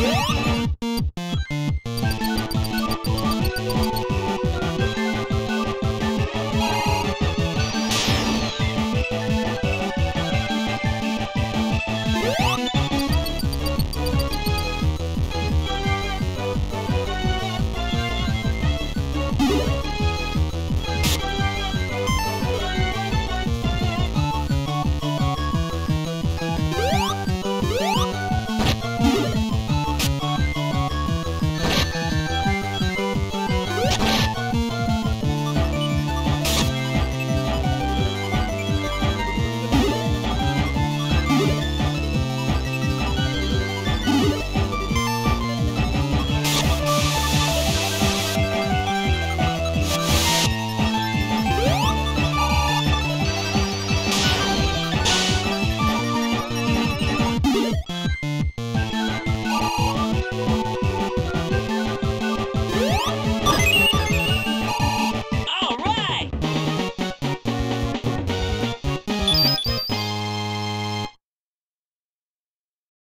Yeah!